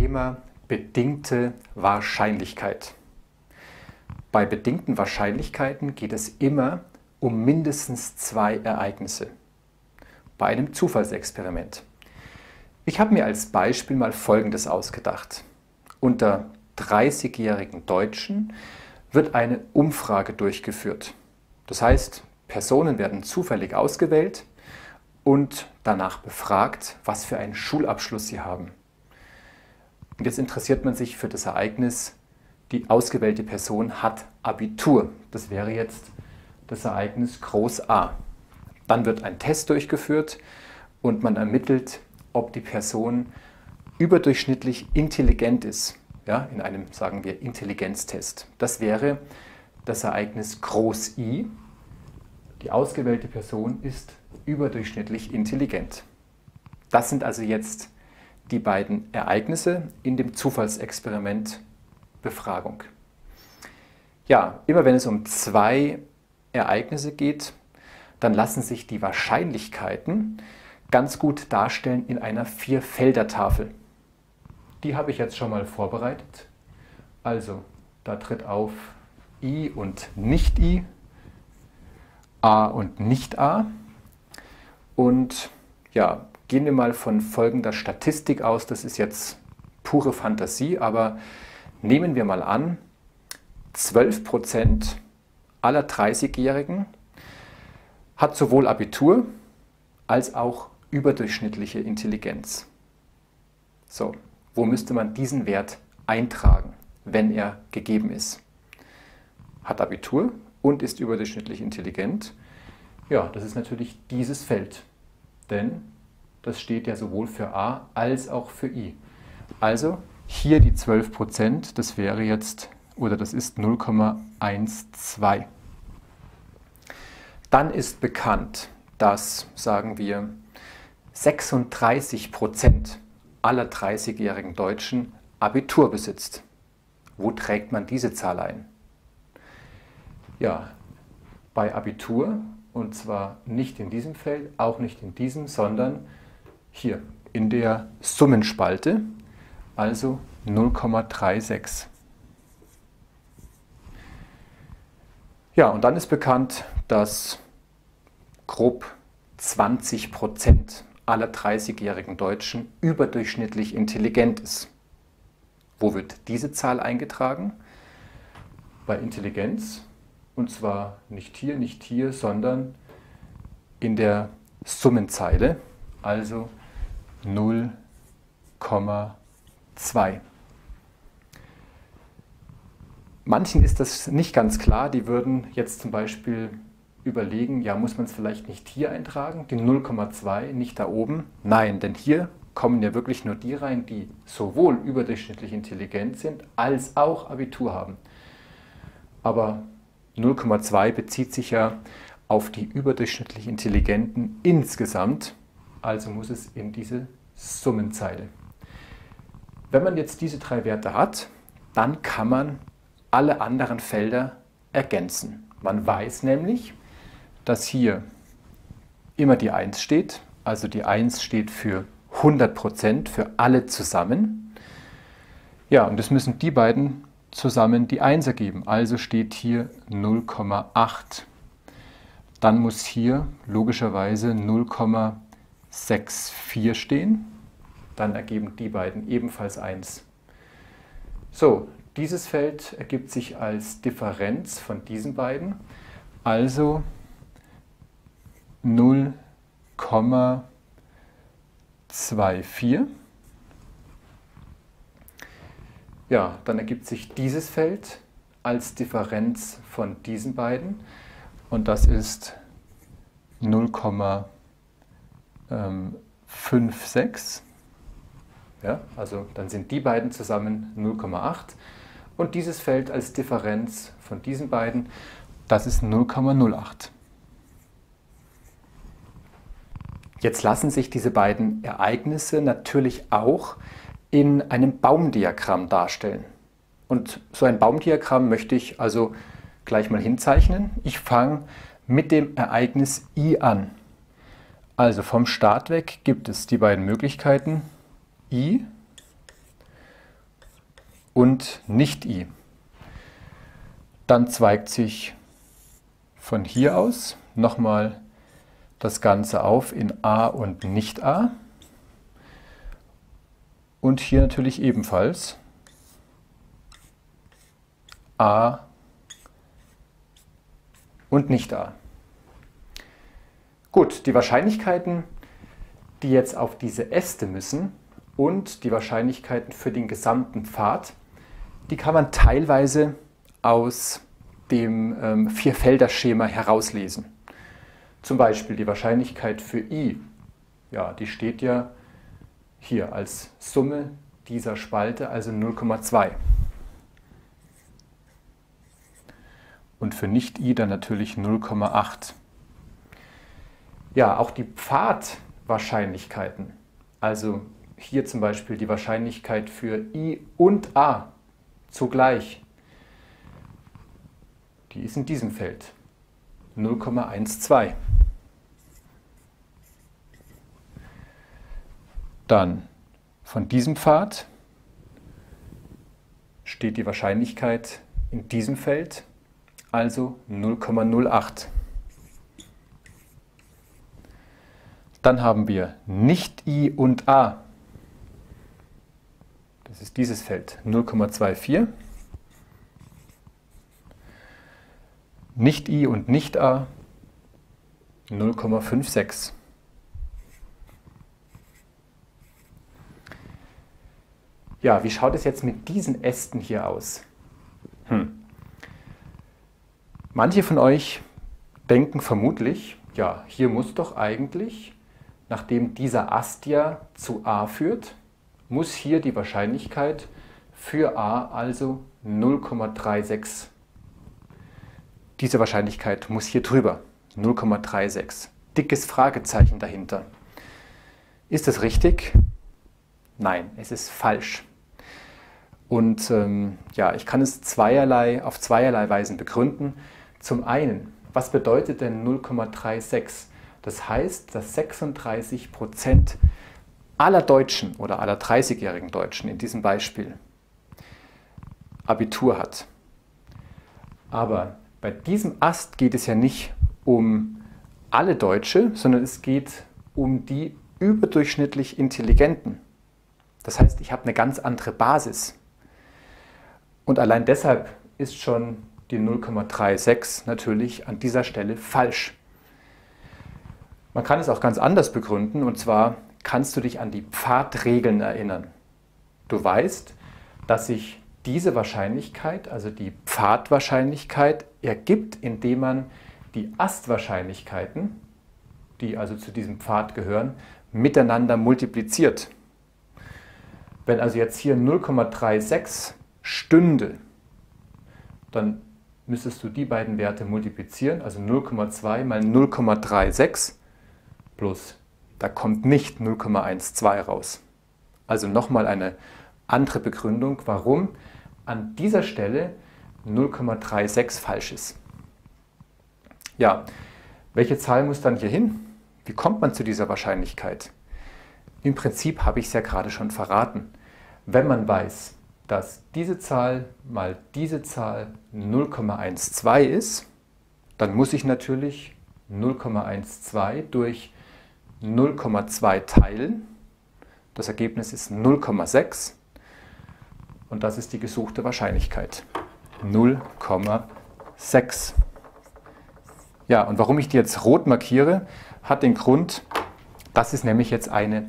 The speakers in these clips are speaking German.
Thema bedingte Wahrscheinlichkeit. Bei bedingten Wahrscheinlichkeiten geht es immer um mindestens zwei Ereignisse. Bei einem Zufallsexperiment. Ich habe mir als Beispiel mal Folgendes ausgedacht. Unter 30-jährigen Deutschen wird eine Umfrage durchgeführt. Das heißt, Personen werden zufällig ausgewählt und danach befragt, was für einen Schulabschluss sie haben. Und jetzt interessiert man sich für das Ereignis, die ausgewählte Person hat Abitur. Das wäre jetzt das Ereignis Groß A. Dann wird ein Test durchgeführt und man ermittelt, ob die Person überdurchschnittlich intelligent ist. Ja, in einem, sagen wir, Intelligenztest. Das wäre das Ereignis Groß I. Die ausgewählte Person ist überdurchschnittlich intelligent. Das sind also jetzt die beiden Ereignisse in dem Zufallsexperiment Befragung. Ja, immer wenn es um zwei Ereignisse geht, dann lassen sich die Wahrscheinlichkeiten ganz gut darstellen in einer Vierfelder-Tafel. Die habe ich jetzt schon mal vorbereitet. Also, da tritt auf I und nicht I, A und nicht A. Und ja, gehen wir mal von folgender Statistik aus. Das ist jetzt pure Fantasie, aber nehmen wir mal an, 12% aller 30-Jährigen hat sowohl Abitur als auch überdurchschnittliche Intelligenz. So, wo müsste man diesen Wert eintragen, wenn er gegeben ist? Hat Abitur und ist überdurchschnittlich intelligent. Ja, das ist natürlich dieses Feld, denn das steht ja sowohl für A als auch für I. Also hier die 12 Prozent, das wäre jetzt, oder das ist 0,12. Dann ist bekannt, dass, sagen wir, 36 Prozent aller 30-jährigen Deutschen Abitur besitzt. Wo trägt man diese Zahl ein? Ja, bei Abitur, und zwar nicht in diesem Feld, auch nicht in diesem, sondern hier in der Summenspalte, also 0,36. Ja, und dann ist bekannt, dass grob 20 Prozent aller 30-jährigen Deutschen überdurchschnittlich intelligent ist. Wo wird diese Zahl eingetragen? Bei Intelligenz, und zwar nicht hier, nicht hier, sondern in der Summenzeile, also 0,2. Manchen ist das nicht ganz klar, die würden jetzt zum Beispiel überlegen, ja, muss man es vielleicht nicht hier eintragen, die 0,2 nicht da oben? Nein, denn hier kommen ja wirklich nur die rein, die sowohl überdurchschnittlich intelligent sind, als auch Abitur haben. Aber 0,2 bezieht sich ja auf die überdurchschnittlich Intelligenten insgesamt, also muss es in diese Summenzeile. Wenn man jetzt diese drei Werte hat, dann kann man alle anderen Felder ergänzen. Man weiß nämlich, dass hier immer die 1 steht. Also die 1 steht für 100% für alle zusammen. Ja, und es müssen die beiden zusammen die 1 ergeben. Also steht hier 0,8. Dann muss hier logischerweise 0,64 stehen. Dann ergeben die beiden ebenfalls 1. So, dieses Feld ergibt sich als Differenz von diesen beiden. Also 0,24. Ja, dann ergibt sich dieses Feld als Differenz von diesen beiden und das ist 0,56. Ja, also dann sind die beiden zusammen 0,8 und dieses Feld als Differenz von diesen beiden, das ist 0,08. Jetzt lassen sich diese beiden Ereignisse natürlich auch in einem Baumdiagramm darstellen. Und so ein Baumdiagramm möchte ich also gleich mal hinzeichnen. Ich fange mit dem Ereignis i an. Also vom Start weg gibt es die beiden Möglichkeiten i und Nicht-I. Dann zweigt sich von hier aus nochmal das Ganze auf in A und Nicht-A. Und hier natürlich ebenfalls A und Nicht-A. Gut, die Wahrscheinlichkeiten, die jetzt auf diese Äste müssen und die Wahrscheinlichkeiten für den gesamten Pfad, die kann man teilweise aus dem ähm, Vierfelder-Schema herauslesen. Zum Beispiel die Wahrscheinlichkeit für i, ja, die steht ja hier als Summe dieser Spalte, also 0,2. Und für nicht-i dann natürlich 0,8. Ja, auch die Pfadwahrscheinlichkeiten, also hier zum Beispiel die Wahrscheinlichkeit für i und a zugleich, die ist in diesem Feld 0,12. Dann von diesem Pfad steht die Wahrscheinlichkeit in diesem Feld, also 0,08. Dann haben wir nicht I und A. Das ist dieses Feld, 0,24. Nicht I und nicht A, 0,56. Ja, wie schaut es jetzt mit diesen Ästen hier aus? Hm. Manche von euch denken vermutlich, ja, hier muss doch eigentlich, nachdem dieser Ast ja zu a führt, muss hier die Wahrscheinlichkeit für a also 0,36. Diese Wahrscheinlichkeit muss hier drüber, 0,36. Dickes Fragezeichen dahinter. Ist das richtig? Nein, es ist falsch. Und ähm, ja, ich kann es zweierlei, auf zweierlei Weisen begründen. Zum einen, was bedeutet denn 0,36? Das heißt, dass 36 Prozent aller Deutschen oder aller 30-jährigen Deutschen in diesem Beispiel Abitur hat. Aber bei diesem Ast geht es ja nicht um alle Deutsche, sondern es geht um die überdurchschnittlich Intelligenten. Das heißt, ich habe eine ganz andere Basis. Und allein deshalb ist schon die 0,36 natürlich an dieser Stelle falsch. Man kann es auch ganz anders begründen und zwar kannst du dich an die Pfadregeln erinnern. Du weißt, dass sich diese Wahrscheinlichkeit, also die Pfadwahrscheinlichkeit, ergibt, indem man die Astwahrscheinlichkeiten, die also zu diesem Pfad gehören, miteinander multipliziert. Wenn also jetzt hier 0,36 stünde, dann müsstest du die beiden Werte multiplizieren, also 0,2 mal 0,36 plus, da kommt nicht 0,12 raus. Also nochmal eine andere Begründung, warum an dieser Stelle 0,36 falsch ist. Ja, welche Zahl muss dann hier hin? Wie kommt man zu dieser Wahrscheinlichkeit? Im Prinzip habe ich es ja gerade schon verraten. Wenn man weiß, dass diese Zahl mal diese Zahl 0,12 ist, dann muss ich natürlich 0,12 durch 0,2 teilen. Das Ergebnis ist 0,6 und das ist die gesuchte Wahrscheinlichkeit. 0,6. Ja, und warum ich die jetzt rot markiere, hat den Grund, das ist nämlich jetzt eine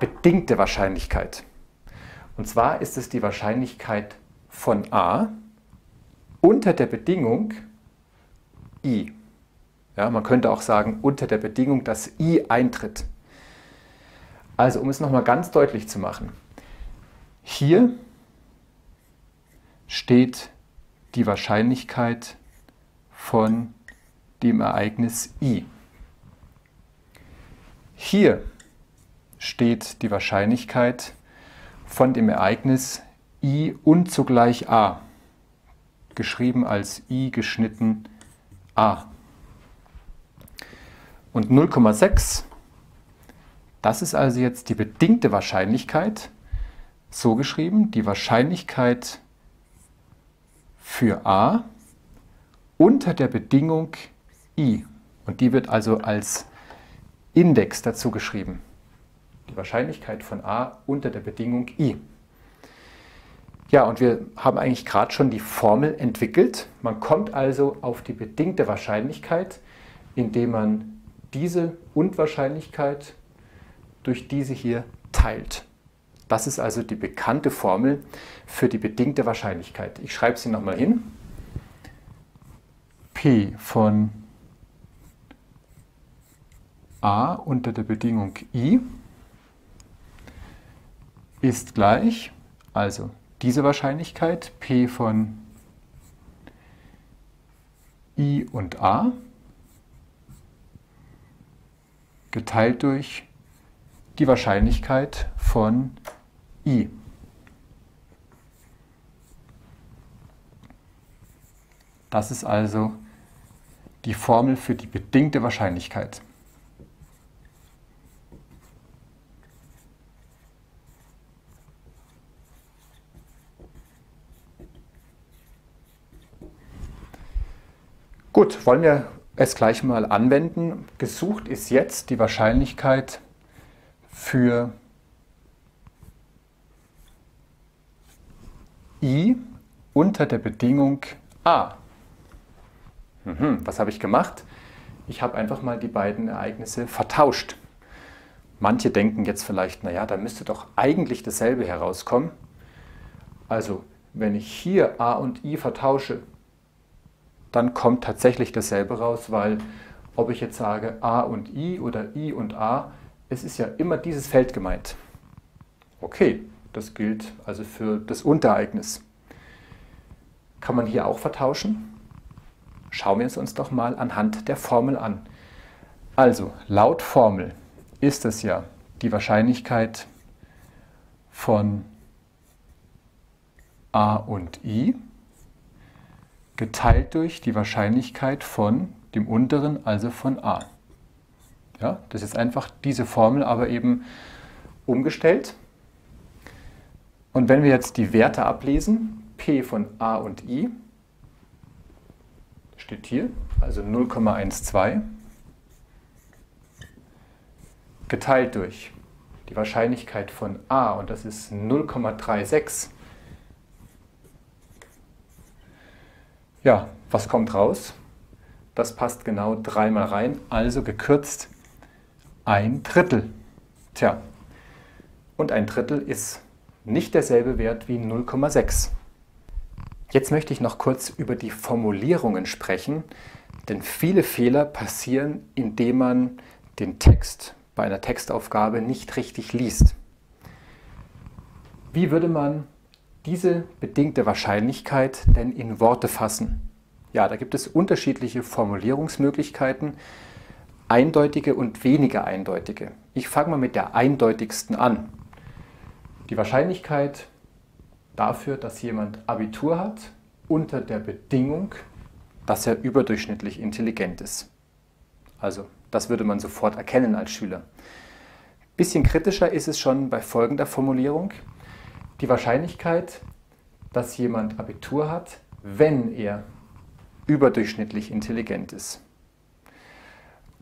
bedingte Wahrscheinlichkeit. Und zwar ist es die Wahrscheinlichkeit von a unter der Bedingung i. Ja, man könnte auch sagen, unter der Bedingung, dass i eintritt. Also, um es nochmal ganz deutlich zu machen. Hier steht die Wahrscheinlichkeit von dem Ereignis i. Hier steht die Wahrscheinlichkeit von dem Ereignis i und zugleich a, geschrieben als i geschnitten a. Und 0,6, das ist also jetzt die bedingte Wahrscheinlichkeit, so geschrieben, die Wahrscheinlichkeit für a unter der Bedingung i. Und die wird also als Index dazu geschrieben. Die Wahrscheinlichkeit von a unter der Bedingung i. Ja, und wir haben eigentlich gerade schon die Formel entwickelt. Man kommt also auf die bedingte Wahrscheinlichkeit, indem man diese Unwahrscheinlichkeit durch diese hier teilt. Das ist also die bekannte Formel für die bedingte Wahrscheinlichkeit. Ich schreibe sie nochmal hin. P von a unter der Bedingung i ist gleich, also diese Wahrscheinlichkeit, p von i und a, geteilt durch die Wahrscheinlichkeit von i. Das ist also die Formel für die bedingte Wahrscheinlichkeit. Gut, wollen wir es gleich mal anwenden. Gesucht ist jetzt die Wahrscheinlichkeit für i unter der Bedingung a. Mhm, was habe ich gemacht? Ich habe einfach mal die beiden Ereignisse vertauscht. Manche denken jetzt vielleicht, naja, da müsste doch eigentlich dasselbe herauskommen. Also, wenn ich hier a und i vertausche, dann kommt tatsächlich dasselbe raus, weil ob ich jetzt sage A und I oder I und A, es ist ja immer dieses Feld gemeint. Okay, das gilt also für das Unterereignis. Kann man hier auch vertauschen? Schauen wir es uns doch mal anhand der Formel an. Also, laut Formel ist es ja die Wahrscheinlichkeit von A und I geteilt durch die Wahrscheinlichkeit von dem unteren, also von a. Ja, das ist einfach diese Formel, aber eben umgestellt. Und wenn wir jetzt die Werte ablesen, p von a und i, steht hier, also 0,12, geteilt durch die Wahrscheinlichkeit von a, und das ist 0,36, Ja, was kommt raus? Das passt genau dreimal rein, also gekürzt ein Drittel. Tja, und ein Drittel ist nicht derselbe Wert wie 0,6. Jetzt möchte ich noch kurz über die Formulierungen sprechen, denn viele Fehler passieren, indem man den Text bei einer Textaufgabe nicht richtig liest. Wie würde man diese bedingte Wahrscheinlichkeit denn in Worte fassen? Ja, da gibt es unterschiedliche Formulierungsmöglichkeiten, eindeutige und weniger eindeutige. Ich fange mal mit der eindeutigsten an. Die Wahrscheinlichkeit dafür, dass jemand Abitur hat, unter der Bedingung, dass er überdurchschnittlich intelligent ist. Also, das würde man sofort erkennen als Schüler. Bisschen kritischer ist es schon bei folgender Formulierung die Wahrscheinlichkeit, dass jemand Abitur hat, wenn er überdurchschnittlich intelligent ist.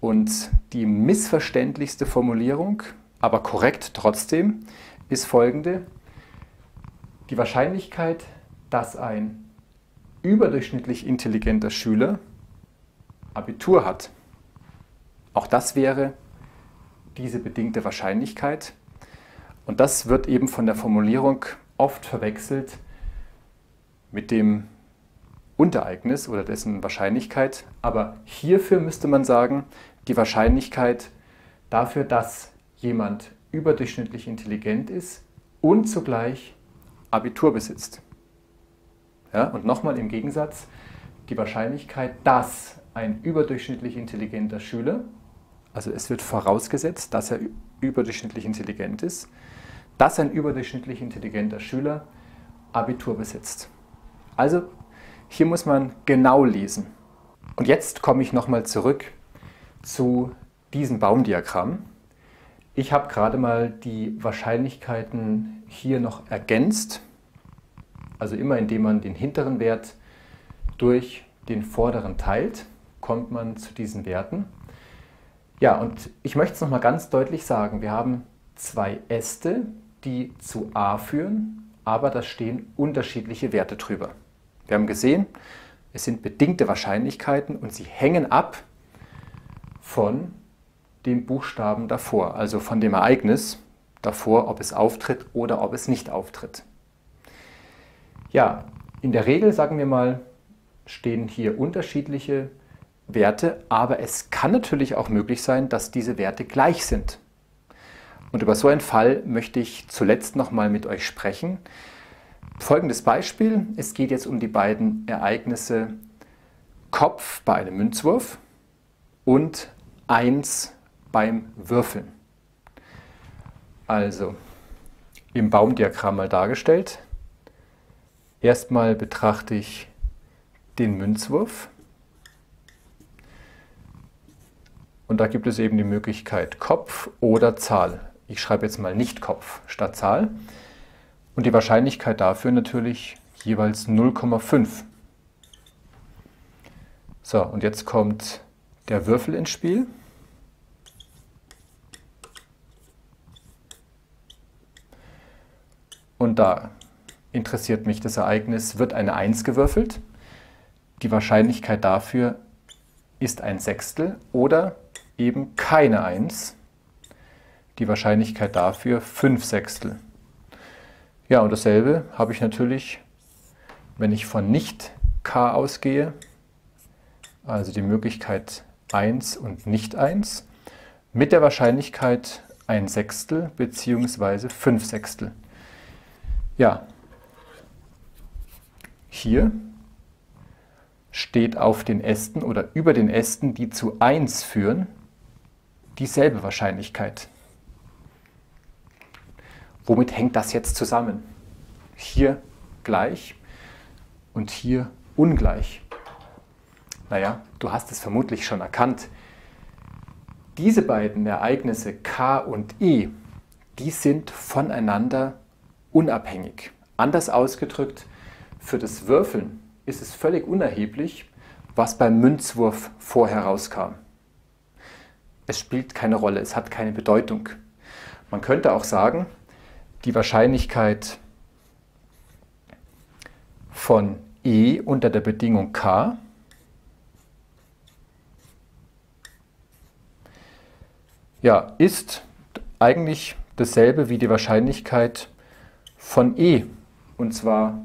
Und die missverständlichste Formulierung, aber korrekt trotzdem, ist folgende. Die Wahrscheinlichkeit, dass ein überdurchschnittlich intelligenter Schüler Abitur hat, auch das wäre diese bedingte Wahrscheinlichkeit. Und das wird eben von der Formulierung oft verwechselt mit dem Untereignis oder dessen Wahrscheinlichkeit. Aber hierfür müsste man sagen, die Wahrscheinlichkeit dafür, dass jemand überdurchschnittlich intelligent ist und zugleich Abitur besitzt. Ja, und nochmal im Gegensatz, die Wahrscheinlichkeit, dass ein überdurchschnittlich intelligenter Schüler, also es wird vorausgesetzt, dass er überdurchschnittlich intelligent ist, dass ein überdurchschnittlich intelligenter Schüler Abitur besitzt. Also hier muss man genau lesen. Und jetzt komme ich nochmal zurück zu diesem Baumdiagramm. Ich habe gerade mal die Wahrscheinlichkeiten hier noch ergänzt. Also immer indem man den hinteren Wert durch den vorderen teilt, kommt man zu diesen Werten. Ja, und ich möchte es nochmal ganz deutlich sagen. Wir haben zwei Äste, die zu a führen, aber da stehen unterschiedliche Werte drüber. Wir haben gesehen, es sind bedingte Wahrscheinlichkeiten und sie hängen ab von dem Buchstaben davor, also von dem Ereignis davor, ob es auftritt oder ob es nicht auftritt. Ja, in der Regel, sagen wir mal, stehen hier unterschiedliche Werte, aber es kann natürlich auch möglich sein, dass diese Werte gleich sind. Und über so einen Fall möchte ich zuletzt nochmal mit euch sprechen. Folgendes Beispiel. Es geht jetzt um die beiden Ereignisse Kopf bei einem Münzwurf und 1 beim Würfeln. Also im Baumdiagramm mal dargestellt. Erstmal betrachte ich den Münzwurf. Und da gibt es eben die Möglichkeit Kopf oder Zahl. Ich schreibe jetzt mal nicht Kopf statt Zahl. Und die Wahrscheinlichkeit dafür natürlich jeweils 0,5. So, und jetzt kommt der Würfel ins Spiel. Und da interessiert mich das Ereignis, wird eine 1 gewürfelt. Die Wahrscheinlichkeit dafür ist ein Sechstel oder eben keine 1. Die Wahrscheinlichkeit dafür 5 Sechstel. Ja, und dasselbe habe ich natürlich, wenn ich von nicht k ausgehe, also die Möglichkeit 1 und nicht 1, mit der Wahrscheinlichkeit ein Sechstel bzw. 5 Sechstel. Ja, hier steht auf den Ästen oder über den Ästen, die zu 1 führen, dieselbe Wahrscheinlichkeit. Womit hängt das jetzt zusammen? Hier gleich und hier ungleich. Naja, du hast es vermutlich schon erkannt. Diese beiden Ereignisse K und E, die sind voneinander unabhängig. Anders ausgedrückt, für das Würfeln ist es völlig unerheblich, was beim Münzwurf vorher rauskam. Es spielt keine Rolle, es hat keine Bedeutung. Man könnte auch sagen, die Wahrscheinlichkeit von E unter der Bedingung K ja, ist eigentlich dasselbe wie die Wahrscheinlichkeit von E. Und zwar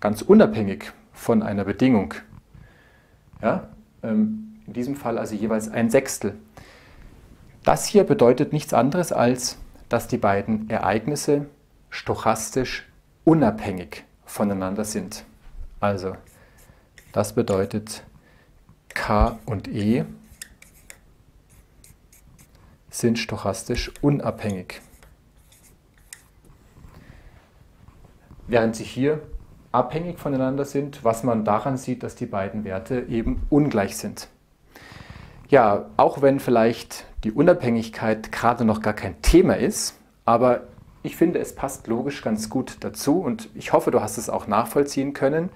ganz unabhängig von einer Bedingung. Ja, ähm, in diesem Fall also jeweils ein Sechstel. Das hier bedeutet nichts anderes als, dass die beiden Ereignisse stochastisch unabhängig voneinander sind. Also, das bedeutet K und E sind stochastisch unabhängig. während sie hier abhängig voneinander sind, was man daran sieht, dass die beiden Werte eben ungleich sind. Ja, auch wenn vielleicht die Unabhängigkeit gerade noch gar kein Thema ist, aber ich finde, es passt logisch ganz gut dazu und ich hoffe, du hast es auch nachvollziehen können.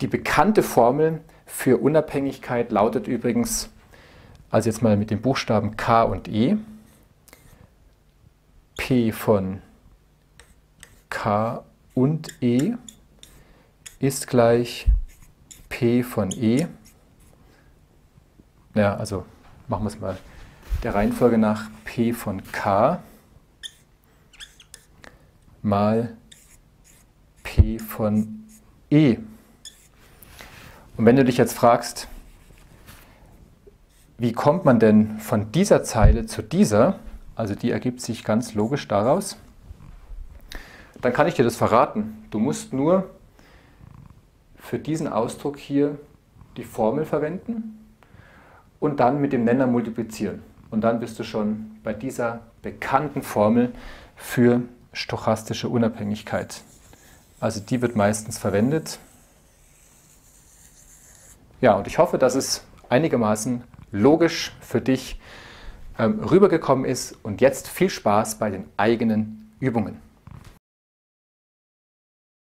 Die bekannte Formel für Unabhängigkeit lautet übrigens, also jetzt mal mit den Buchstaben K und E, P von K und E ist gleich P von E. Ja, also machen wir es mal der Reihenfolge nach P von K mal P von E. Und wenn du dich jetzt fragst, wie kommt man denn von dieser Zeile zu dieser, also die ergibt sich ganz logisch daraus, dann kann ich dir das verraten. Du musst nur für diesen Ausdruck hier die Formel verwenden und dann mit dem Nenner multiplizieren. Und dann bist du schon bei dieser bekannten Formel für stochastische Unabhängigkeit. Also die wird meistens verwendet. Ja, und ich hoffe, dass es einigermaßen logisch für dich ähm, rübergekommen ist. Und jetzt viel Spaß bei den eigenen Übungen.